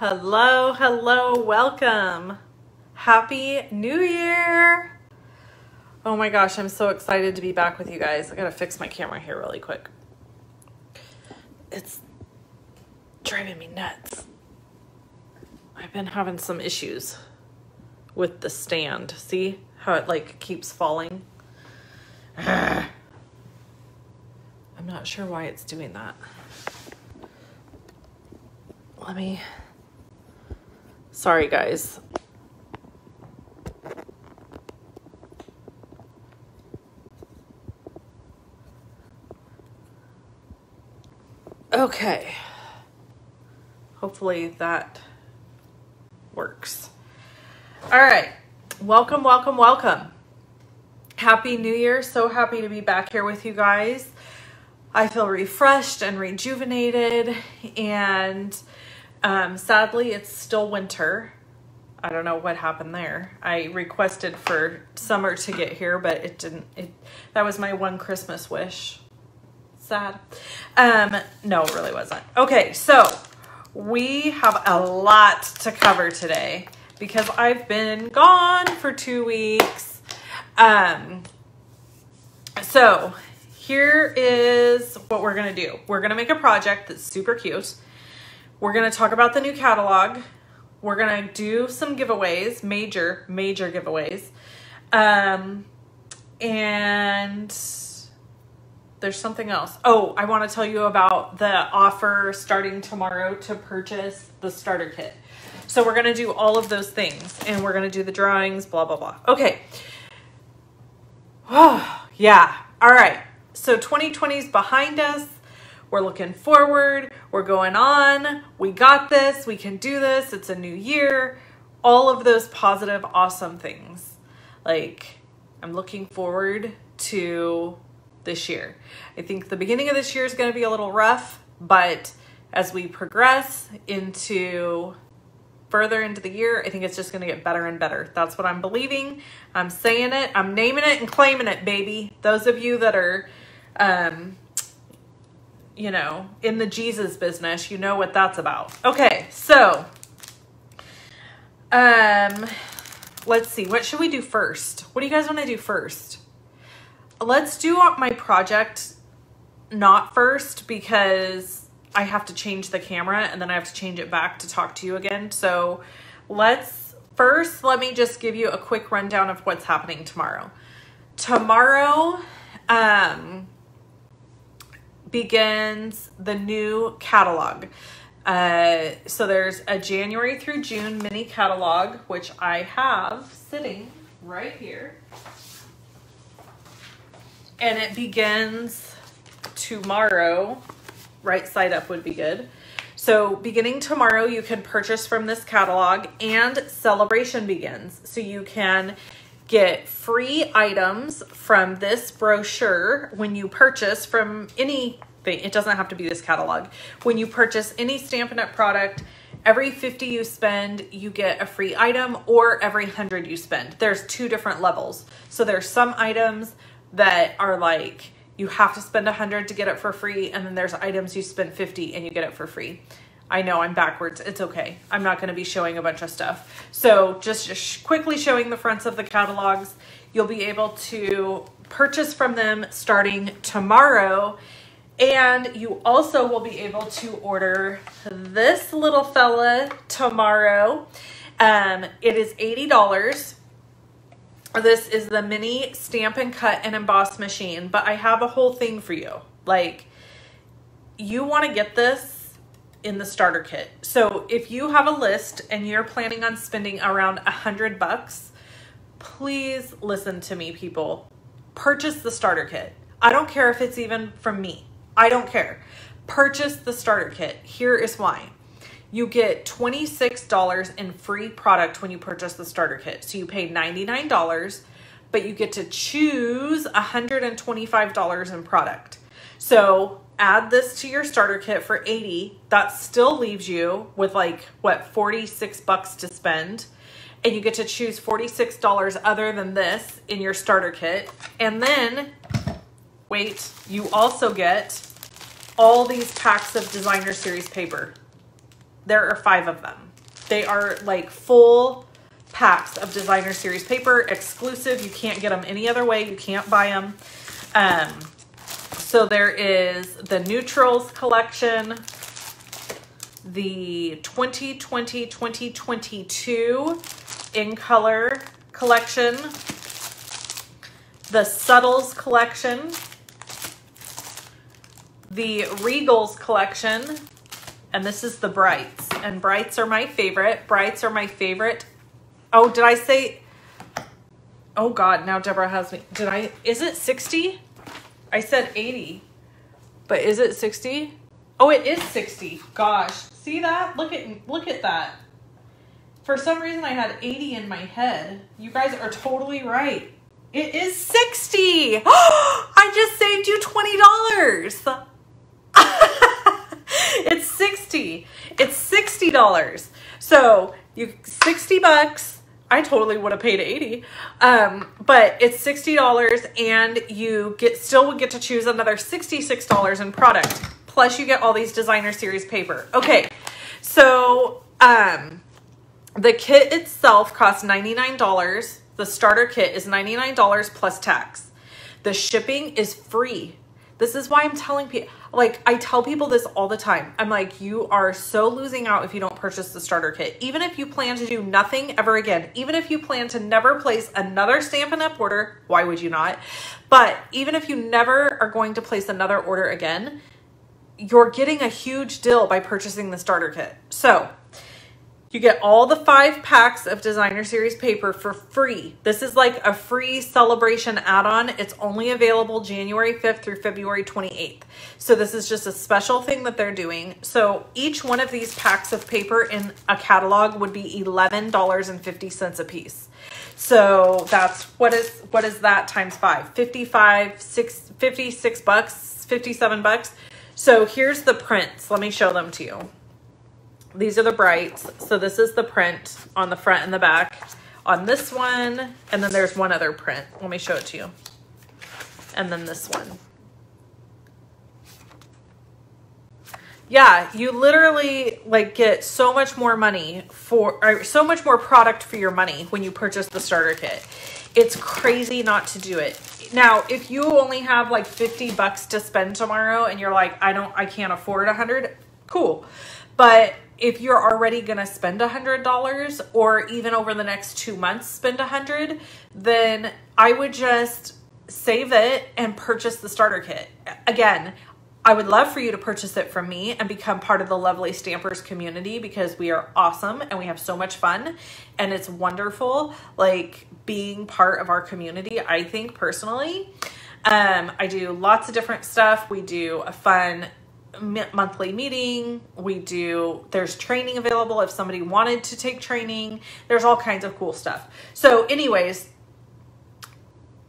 Hello, hello, welcome. Happy New Year. Oh my gosh, I'm so excited to be back with you guys. I gotta fix my camera here really quick. It's driving me nuts. I've been having some issues with the stand. See how it like keeps falling? I'm not sure why it's doing that. Let me. Sorry, guys. Okay. Hopefully that works. All right. Welcome, welcome, welcome. Happy New Year. So happy to be back here with you guys. I feel refreshed and rejuvenated and um, sadly it's still winter. I don't know what happened there. I requested for summer to get here, but it didn't. It that was my one Christmas wish. Sad. Um, no, it really wasn't. Okay, so we have a lot to cover today because I've been gone for two weeks. Um, so here is what we're gonna do. We're gonna make a project that's super cute. We're gonna talk about the new catalog. We're gonna do some giveaways, major, major giveaways. Um, and there's something else. Oh, I want to tell you about the offer starting tomorrow to purchase the starter kit. So we're going to do all of those things and we're going to do the drawings, blah, blah, blah. Okay. Oh, yeah. All right. So 2020 is behind us. We're looking forward. We're going on. We got this. We can do this. It's a new year. All of those positive, awesome things. Like, I'm looking forward to this year. I think the beginning of this year is going to be a little rough, but as we progress into further into the year, I think it's just going to get better and better. That's what I'm believing. I'm saying it. I'm naming it and claiming it, baby. Those of you that are, um, you know, in the Jesus business, you know what that's about. Okay, so, um, let's see. What should we do first? What do you guys want to do first? Let's do my project not first because I have to change the camera and then I have to change it back to talk to you again. So let's first, let me just give you a quick rundown of what's happening tomorrow. Tomorrow um, begins the new catalog. Uh, so there's a January through June mini catalog, which I have sitting right here. And it begins tomorrow. Right side up would be good. So beginning tomorrow, you can purchase from this catalog and celebration begins. So you can get free items from this brochure when you purchase from any thing. It doesn't have to be this catalog. When you purchase any Stampin' Up! product, every 50 you spend, you get a free item or every 100 you spend. There's two different levels. So there's some items that are like, you have to spend 100 to get it for free. And then there's items you spend 50 and you get it for free. I know I'm backwards. It's okay. I'm not going to be showing a bunch of stuff. So just, just quickly showing the fronts of the catalogs. You'll be able to purchase from them starting tomorrow. And you also will be able to order this little fella tomorrow. Um, it is $80. This is the mini stamp and cut and emboss machine, but I have a whole thing for you. Like, you want to get this in the starter kit. So if you have a list and you're planning on spending around a hundred bucks, please listen to me, people. Purchase the starter kit. I don't care if it's even from me. I don't care. Purchase the starter kit. Here is why. You get $26 in free product when you purchase the starter kit. So you pay $99, but you get to choose $125 in product. So add this to your starter kit for 80. That still leaves you with like what 46 bucks to spend. And you get to choose $46 other than this in your starter kit. And then wait, you also get all these packs of designer series paper. There are five of them. They are like full packs of designer series paper, exclusive. You can't get them any other way. You can't buy them. Um, so there is the Neutrals collection, the 2020-2022 in color collection, the Subtles collection, the Regals collection, and this is the Brights. And Brights are my favorite. Brights are my favorite. Oh, did I say? Oh God, now Deborah has me. Did I? Is it 60? I said 80. But is it 60? Oh, it is 60. Gosh, see that? Look at look at that. For some reason I had 80 in my head. You guys are totally right. It is 60. I just saved you $20. it's 60. It's $60. So, you 60 bucks I totally would have paid 80. Um, but it's $60 and you get still would get to choose another $66 in product. Plus you get all these designer series paper. Okay. So, um, the kit itself costs $99. The starter kit is $99 plus tax. The shipping is free. This is why I'm telling people like I tell people this all the time. I'm like, you are so losing out if you don't purchase the starter kit. Even if you plan to do nothing ever again, even if you plan to never place another Stampin' Up order, why would you not? But even if you never are going to place another order again, you're getting a huge deal by purchasing the starter kit. So you get all the five packs of designer series paper for free. This is like a free celebration add-on. It's only available January 5th through February 28th. So this is just a special thing that they're doing. So each one of these packs of paper in a catalog would be $11.50 a piece. So that's what is what is that times 5? 55 6 56 bucks, 57 bucks. So here's the prints. Let me show them to you. These are the brights. So this is the print on the front and the back on this one. And then there's one other print. Let me show it to you. And then this one. Yeah, you literally like get so much more money for or so much more product for your money when you purchase the starter kit. It's crazy not to do it. Now, if you only have like 50 bucks to spend tomorrow and you're like, I don't I can't afford a 100, cool. But if you're already going to spend a hundred dollars or even over the next two months spend a hundred then i would just save it and purchase the starter kit again i would love for you to purchase it from me and become part of the lovely stampers community because we are awesome and we have so much fun and it's wonderful like being part of our community i think personally um, I do lots of different stuff. We do a fun monthly meeting. We do, there's training available if somebody wanted to take training. There's all kinds of cool stuff. So anyways,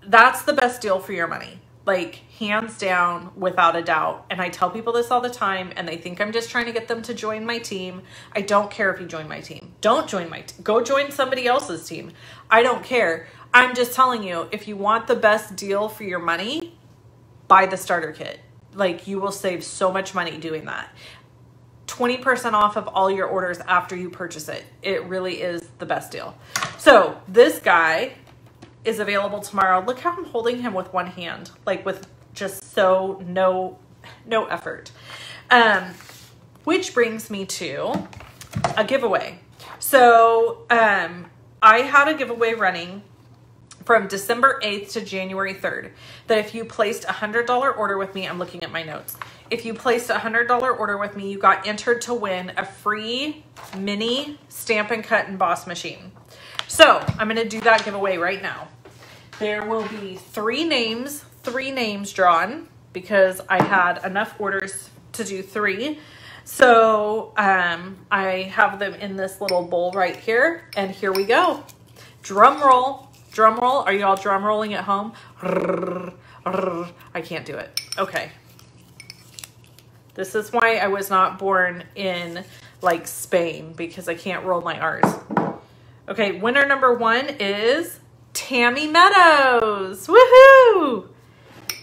that's the best deal for your money. Like hands down, without a doubt. And I tell people this all the time and they think I'm just trying to get them to join my team. I don't care if you join my team. Don't join my team. Go join somebody else's team. I don't care. I'm just telling you, if you want the best deal for your money, buy the starter kit like you will save so much money doing that. 20% off of all your orders after you purchase it. It really is the best deal. So this guy is available tomorrow. Look how I'm holding him with one hand, like with just so no, no effort. Um, which brings me to a giveaway. So um, I had a giveaway running from December 8th to January 3rd that if you placed a $100 order with me, I'm looking at my notes. If you placed a $100 order with me, you got entered to win a free mini stamp and Cut and Emboss machine. So I'm going to do that giveaway right now. There will be three names, three names drawn because I had enough orders to do three. So um, I have them in this little bowl right here. And here we go. Drum roll. Drum roll. Are you all drum rolling at home? I can't do it. Okay. This is why I was not born in like Spain because I can't roll my R's. Okay, winner number one is Tammy Meadows. Woohoo!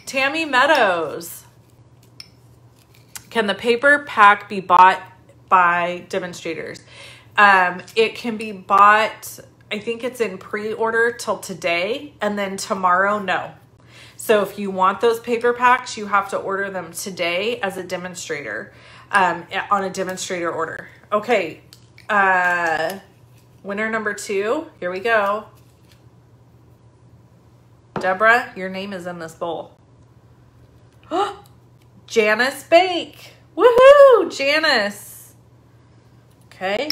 Tammy Meadows. Can the paper pack be bought by demonstrators? Um, it can be bought, I think it's in pre order till today, and then tomorrow, no. So if you want those paper packs, you have to order them today as a demonstrator um, on a demonstrator order. Okay, uh, winner number two, here we go. Deborah, your name is in this bowl. Janice Bake. Woohoo, Janice. Okay,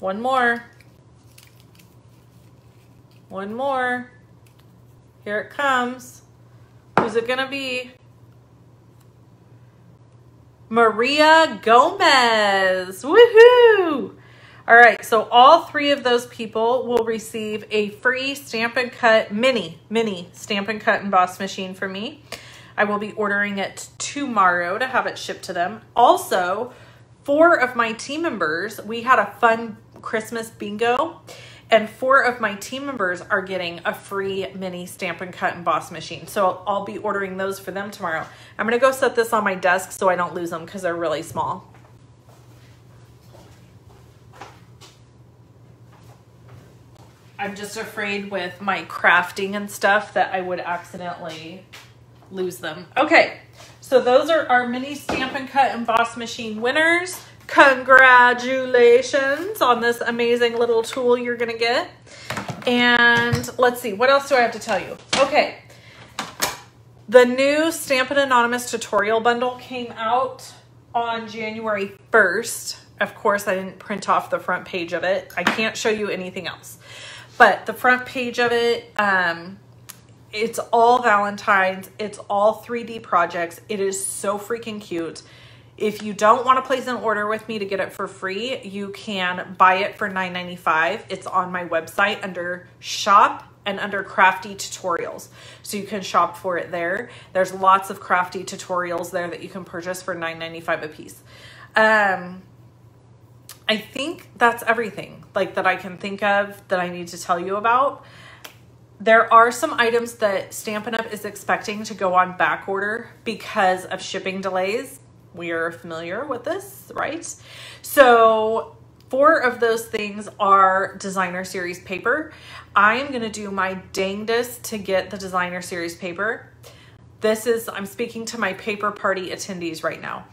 one more. One more. Here it comes. Who's it gonna be? Maria Gomez. Woohoo! All right, so all three of those people will receive a free Stampin' Cut mini, mini Stampin' Cut emboss machine from me. I will be ordering it tomorrow to have it shipped to them. Also, four of my team members, we had a fun Christmas bingo and four of my team members are getting a free mini Stampin' Cut emboss machine. So I'll be ordering those for them tomorrow. I'm gonna go set this on my desk so I don't lose them because they're really small. I'm just afraid with my crafting and stuff that I would accidentally lose them. Okay, so those are our mini Stampin' Cut emboss machine winners. Congratulations on this amazing little tool you're to get. And let's see, what else do I have to tell you? Okay, the new Stampin' Anonymous tutorial bundle came out on January 1st. Of course, I didn't print off the front page of it. I can't show you anything else. But the front page of it, um, it's all Valentine's. It's all 3D projects. It is so freaking cute. If you don't want to place an order with me to get it for free, you can buy it for $9.95. It's on my website under shop and under crafty tutorials. So you can shop for it there. There's lots of crafty tutorials there that you can purchase for $9.95 a piece. Um, I think that's everything like that I can think of that I need to tell you about. There are some items that Stampin' Up! is expecting to go on back order because of shipping delays we are familiar with this, right? So four of those things are designer series paper. I am going to do my dangdest to get the designer series paper. This is, I'm speaking to my paper party attendees right now.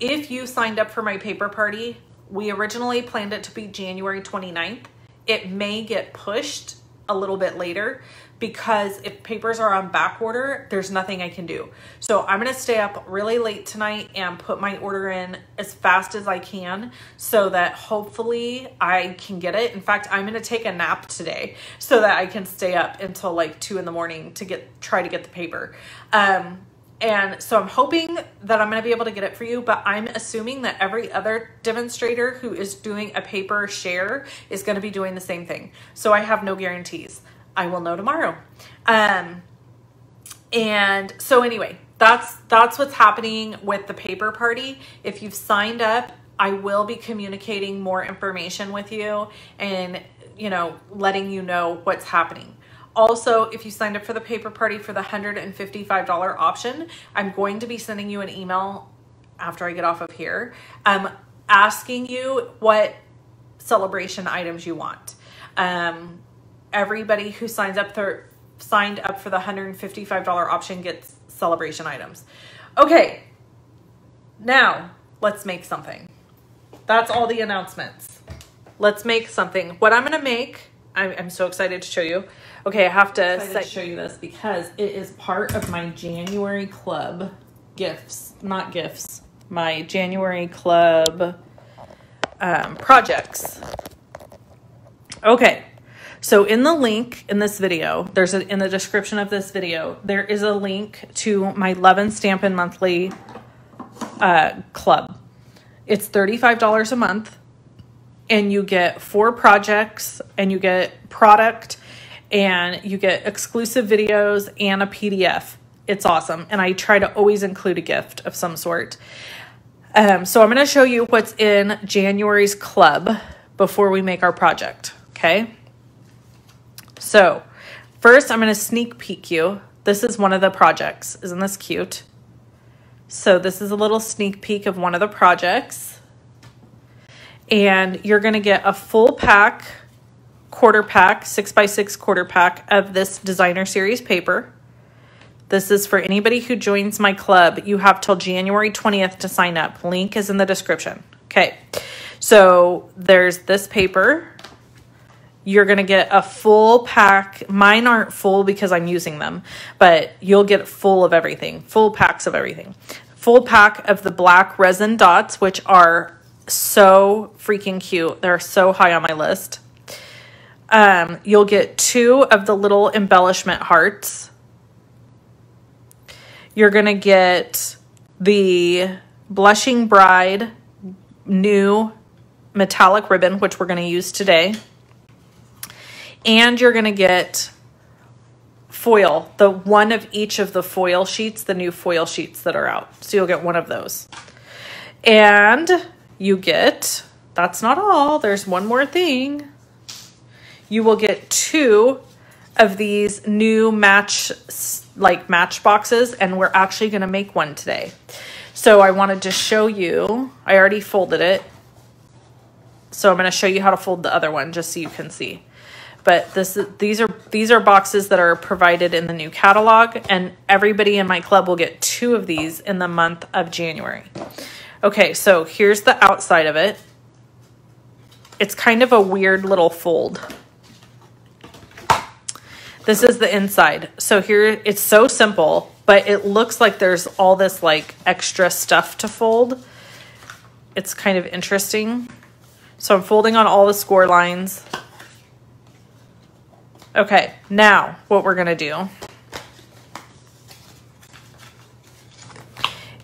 If you signed up for my paper party, we originally planned it to be January 29th. It may get pushed a little bit later because if papers are on back order, there's nothing I can do. So I'm gonna stay up really late tonight and put my order in as fast as I can so that hopefully I can get it. In fact, I'm gonna take a nap today so that I can stay up until like two in the morning to get try to get the paper. Um, and so I'm hoping that I'm going to be able to get it for you, but I'm assuming that every other demonstrator who is doing a paper share is going to be doing the same thing. So I have no guarantees. I will know tomorrow. Um, and so anyway, that's that's what's happening with the paper party. If you've signed up, I will be communicating more information with you and you know letting you know what's happening. Also, if you signed up for the paper party for the $155 option, I'm going to be sending you an email after I get off of here um, asking you what celebration items you want. Um, everybody who signs up for signed up for the $155 option gets celebration items. Okay, now let's make something. That's all the announcements. Let's make something. What I'm gonna make, I'm, I'm so excited to show you. Okay, I have to set, show you this because it is part of my January club gifts, not gifts, my January club um, projects. Okay, so in the link in this video, there's a, in the description of this video, there is a link to my Luvin' Stampin' monthly uh, club. It's $35 a month and you get four projects and you get product and you get exclusive videos and a PDF. It's awesome. And I try to always include a gift of some sort. Um, so I'm going to show you what's in January's club before we make our project. Okay. So first I'm going to sneak peek you. This is one of the projects. Isn't this cute? So this is a little sneak peek of one of the projects. and you're going to get a full pack, quarter pack, six by six quarter pack of this designer series paper. This is for anybody who joins my club. You have till January 20th to sign up. Link is in the description. Okay. So there's this paper. You're going to get a full pack. Mine aren't full because I'm using them, but you'll get full of everything, full packs of everything. Full pack of the black resin dots, which are so freaking cute. They're so high on my list. Um, you'll get two of the little embellishment hearts. You're going to get the Blushing Bride new metallic ribbon, which we're going to use today. And you're going to get foil, the one of each of the foil sheets, the new foil sheets that are out. So you'll get one of those. And you get, that's not all, there's one more thing. You will get two of these new match, like match boxes, and we're actually gonna make one today. So I wanted to show you, I already folded it. So I'm gonna show you how to fold the other one just so you can see. But this these are these are boxes that are provided in the new catalog and everybody in my club will get two of these in the month of January. Okay, so here's the outside of it. It's kind of a weird little fold. This is the inside. So here, it's so simple, but it looks like there's all this like extra stuff to fold. It's kind of interesting. So I'm folding on all the score lines. Okay, now what we're gonna do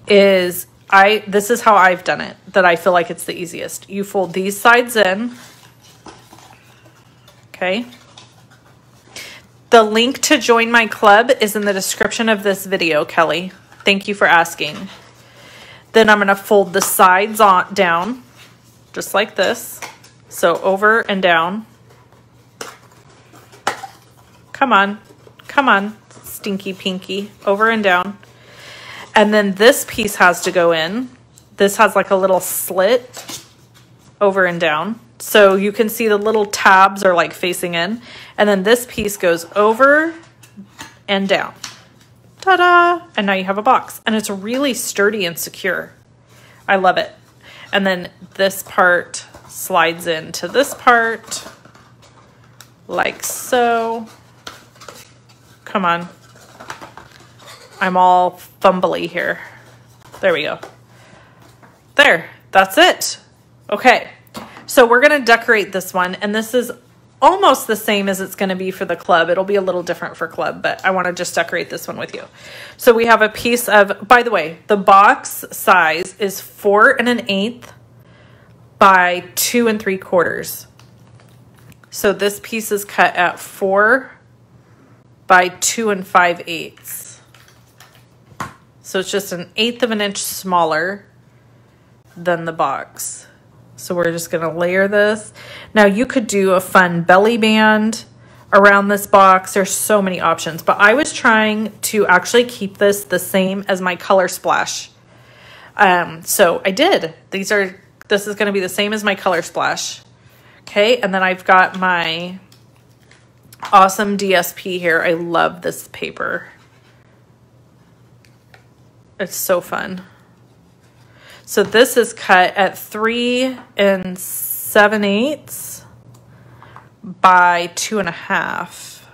is I, this is how I've done it, that I feel like it's the easiest. You fold these sides in, okay? The link to join my club is in the description of this video, Kelly. Thank you for asking. Then I'm gonna fold the sides on down, just like this. So over and down. Come on, come on, stinky pinky, over and down. And then this piece has to go in. This has like a little slit over and down. So you can see the little tabs are like facing in. And then this piece goes over and down. Ta-da! And now you have a box. And it's really sturdy and secure. I love it. And then this part slides into this part like so. Come on. I'm all fumbly here. There we go. There, that's it. Okay, so we're gonna decorate this one and this is almost the same as it's gonna be for the club. It'll be a little different for club, but I wanna just decorate this one with you. So we have a piece of, by the way, the box size is four and an eighth by two and three quarters. So this piece is cut at four by two and five eighths. So it's just an eighth of an inch smaller than the box. So we're just gonna layer this. Now you could do a fun belly band around this box. There's so many options, but I was trying to actually keep this the same as my color splash. Um, so I did. These are, this is gonna be the same as my color splash. Okay, and then I've got my awesome DSP here. I love this paper. It's so fun. So this is cut at three and seven eighths by two and a half.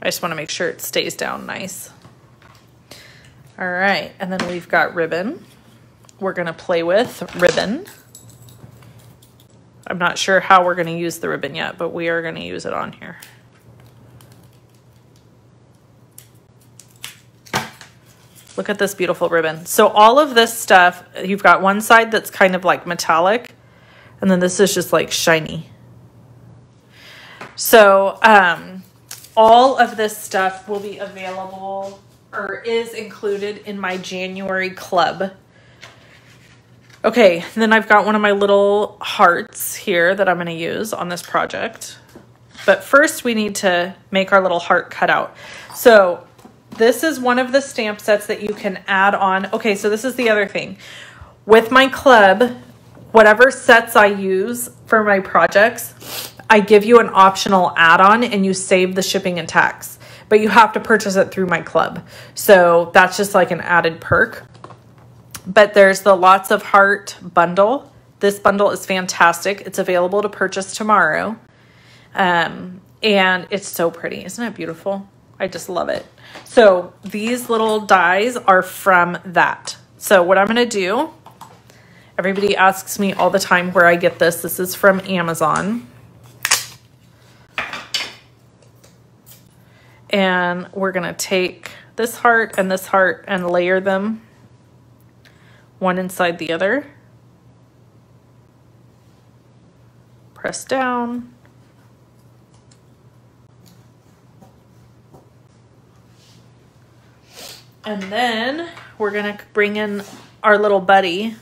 I just want to make sure it stays down nice. All right, and then we've got ribbon. We're gonna play with ribbon. I'm not sure how we're gonna use the ribbon yet, but we are gonna use it on here. Look at this beautiful ribbon. So all of this stuff, you've got one side that's kind of like metallic, and then this is just like shiny. So um, all of this stuff will be available or is included in my January club. Okay, then I've got one of my little hearts here that I'm to use on this project. But first we need to make our little heart cutout. So this is one of the stamp sets that you can add on. Okay, so this is the other thing. with my club, whatever sets I use for my projects, I give you an optional add-on and you save the shipping and tax. But you have to purchase it through my club. So that's just like an added perk. But there's the Lots of Heart bundle. This bundle is fantastic. It's available to purchase tomorrow. Um, and it's so pretty. Isn't it beautiful? I just love it. So these little dies are from that. So what I'm going to do, everybody asks me all the time where I get this. This is from Amazon. And we're going to take this heart and this heart and layer them one inside the other. Press down. And then we're to bring in our little buddy.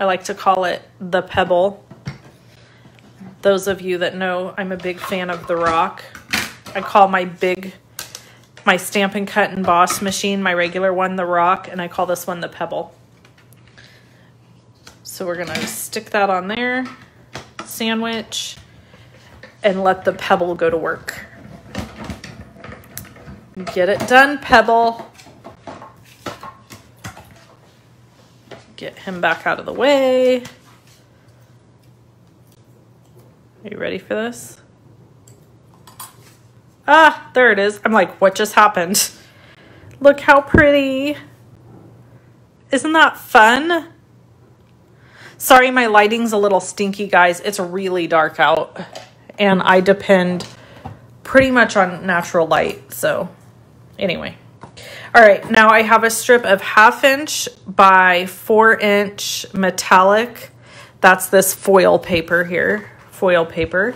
I like to call it the pebble. Those of you that know, I'm a big fan of The Rock. I call my big, my Stampin' Cut and Emboss machine, my regular one, The Rock, and I call this one the Pebble. So we're gonna stick that on there, sandwich, and let the Pebble go to work. Get it done, Pebble. Get him back out of the way. Are you ready for this? Ah, there it is. I'm like, what just happened? Look how pretty. Isn't that fun? Sorry, my lighting's a little stinky, guys. It's really dark out. And I depend pretty much on natural light. So, anyway. All right, now I have a strip of half inch by four inch metallic. That's this foil paper here, foil paper.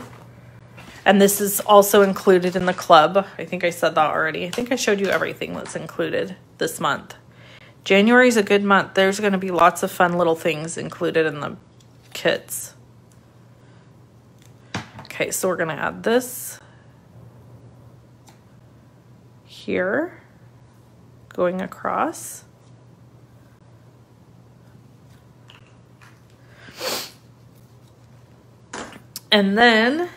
And this is also included in the club. I think I said that already. I think I showed you everything that's included this month. January is a good month. There's going to be lots of fun little things included in the kits. Okay, so we're going to add this here going across. And then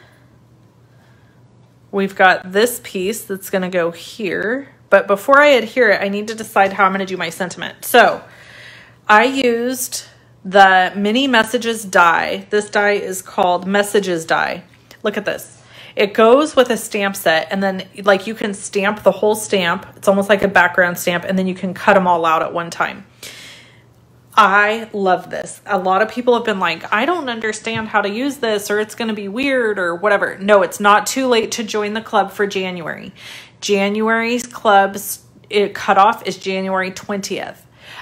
we've got this piece that's going to go here. But before I adhere it, I need to decide how I'm going to do my sentiment. So I used the Many Messages die. This die is called messages die. Look at this. It goes with a stamp set and then like you can stamp the whole stamp. It's almost like a background stamp and then you can cut them all out at one time. I love this. A lot of people have been like, I don't understand how to use this or it's going to be weird or whatever. No, it's not too late to join the club for January. January's club's cutoff is January 20th.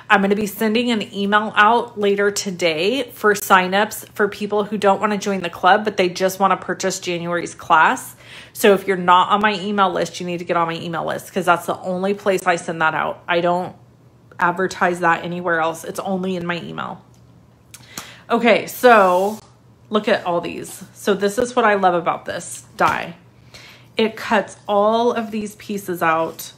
I'm going to be sending an email out later today for signups for people who don't want to join the club, but they just want to purchase January's class. So if you're not on my email list, you need to get on my email list because that's the only place I send that out. I don't advertise that anywhere else. It's only in my email. Okay, so look at all these. So this is what I love about this die. It cuts all of these pieces out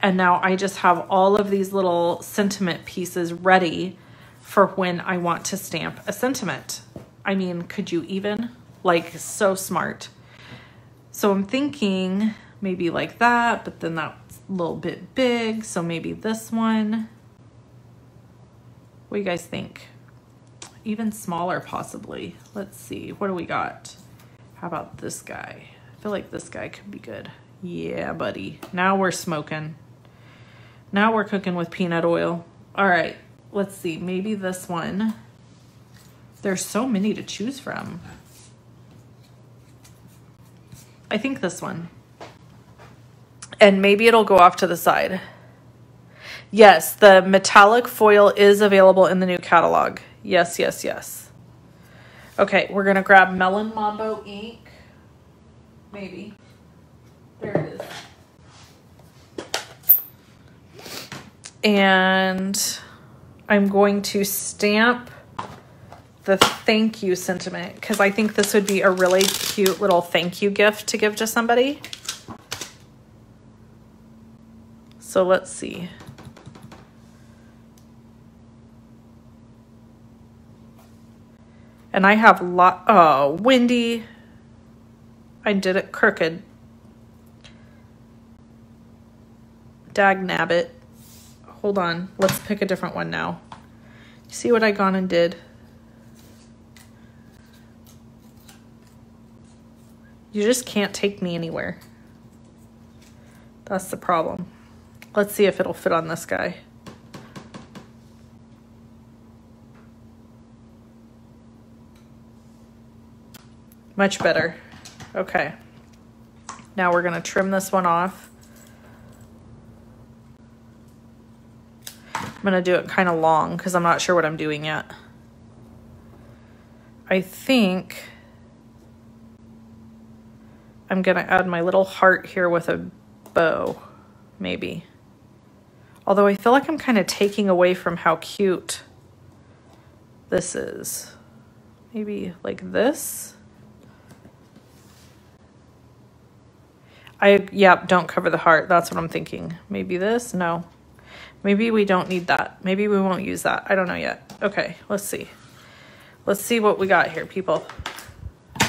and now I just have all of these little sentiment pieces ready for when I want to stamp a sentiment. I mean, could you even? Like, so smart. So I'm thinking maybe like that, but then that's a little bit big. So maybe this one. What do you guys think? Even smaller, possibly. Let's see. What do we got? How about this guy? Feel like this guy could be good. Yeah, buddy. Now we're smoking. Now we're cooking with peanut oil. All right, let's see. Maybe this one. There's so many to choose from. I think this one. And maybe it'll go off to the side. Yes, the metallic foil is available in the new catalog. Yes, yes, yes. Okay, we're going to grab Melon Mambo ink. Maybe. There it is. and I'm going to stamp the thank you sentiment because I think this would be a really cute little thank you gift to give to somebody. So let's see. And I have lot, oh, windy. I did it crooked. Dag nabbit. Hold on. Let's pick a different one now. See what I gone and did? You just can't take me anywhere. That's the problem. Let's see if it'll fit on this guy. Much better. Okay. Now we're going to trim this one off. I'm going to do it kind of long because I'm not sure what I'm doing yet. I think I'm going to add my little heart here with a bow, maybe. Although I feel like I'm kind of taking away from how cute this is. Maybe like this. I, yeah, don't cover the heart. That's what I'm thinking. Maybe this? No. Maybe we don't need that. Maybe we won't use that. I don't know yet. Okay, let's see. Let's see what we got here, people. I'm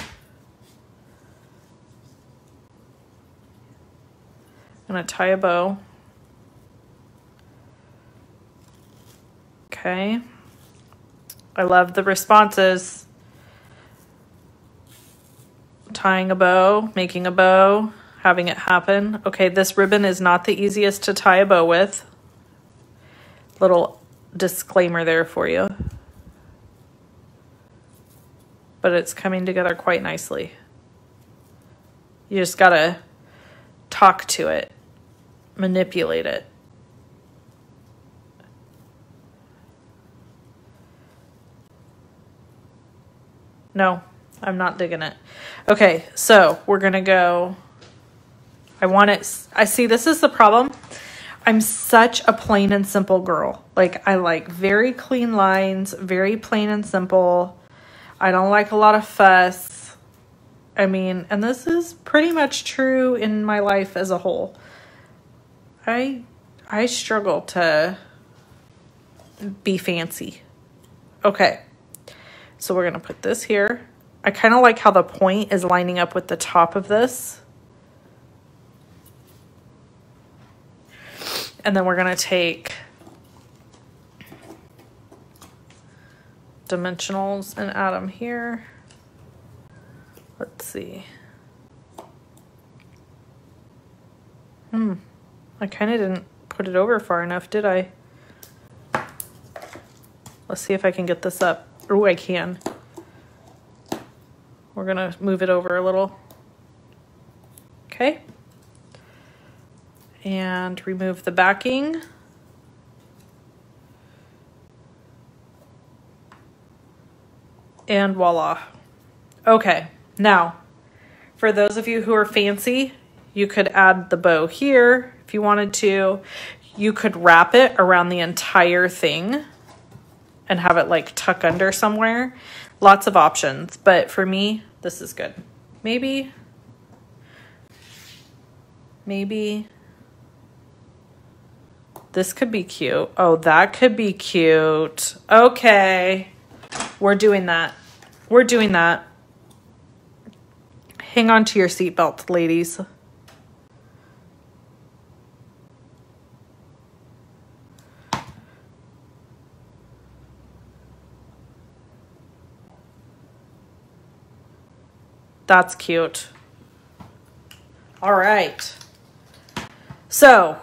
gonna tie a bow. Okay. I love the responses. Tying a bow, making a bow, having it happen. Okay, this ribbon is not the easiest to tie a bow with. Little disclaimer there for you. But it's coming together quite nicely. You just gotta talk to it manipulate it. No, I'm not digging it. Okay, so we're to go. I want it. I see this is the problem. I'm such a plain and simple girl. Like, I like very clean lines, very plain and simple. I don't like a lot of fuss. I mean, and this is pretty much true in my life as a whole. I I struggle to be fancy. Okay. So we're going to put this here. I kind of like how the point is lining up with the top of this. And then we're going to take dimensionals and add them here. Let's see. Hmm. I kind of didn't put it over far enough, did I? Let's see if I can get this up. Oh, I can. We're going to move it over a little. Okay. And remove the backing. And voila. Okay, now, for those of you who are fancy, you could add the bow here if you wanted to. You could wrap it around the entire thing and have it like tuck under somewhere. Lots of options, but for me, this is good. Maybe, maybe this could be cute. Oh, that could be cute. Okay, we're doing that. We're doing that. Hang on to your seatbelt, ladies. That's cute. All right. So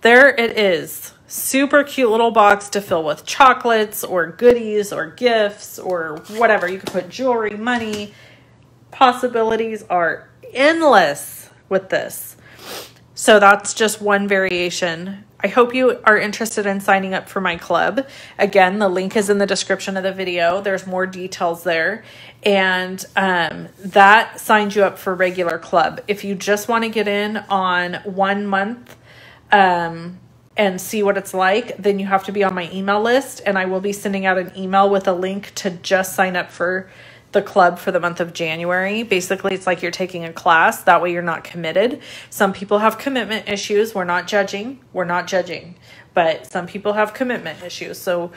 there it is. Super cute little box to fill with chocolates or goodies or gifts or whatever. You can put jewelry, money. Possibilities are endless with this. So that's just one variation. I hope you are interested in signing up for my club. Again, the link is in the description of the video. There's more details there. And um, that signs you up for regular club. If you just want to get in on one month um, and see what it's like, then you have to be on my email list. And I will be sending out an email with a link to just sign up for the club for the month of January. Basically, it's like you're taking a class. That way, you're not committed. Some people have commitment issues. We're not judging. We're not judging. But some people have commitment issues. So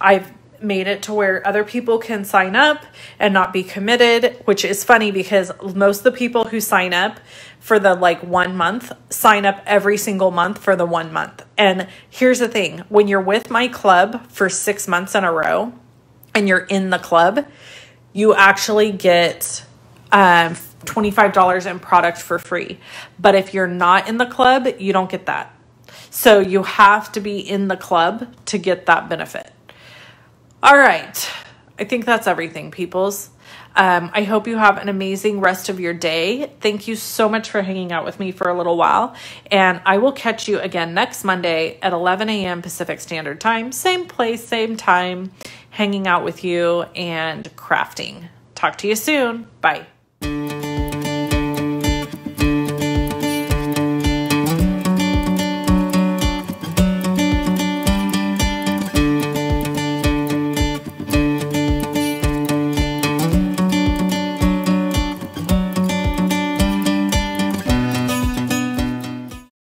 I've made it to where other people can sign up and not be committed, which is funny because most of the people who sign up for the like one month sign up every single month for the one month. And here's the thing when you're with my club for six months in a row and you're in the club, you actually get um, $25 in product for free. But if you're not in the club, you don't get that. So you have to be in the club to get that benefit. All right. I think that's everything, peoples. Um, I hope you have an amazing rest of your day. Thank you so much for hanging out with me for a little while. And I will catch you again next Monday at 11 a.m. Pacific Standard Time. Same place, same time, hanging out with you and crafting. Talk to you soon. Bye.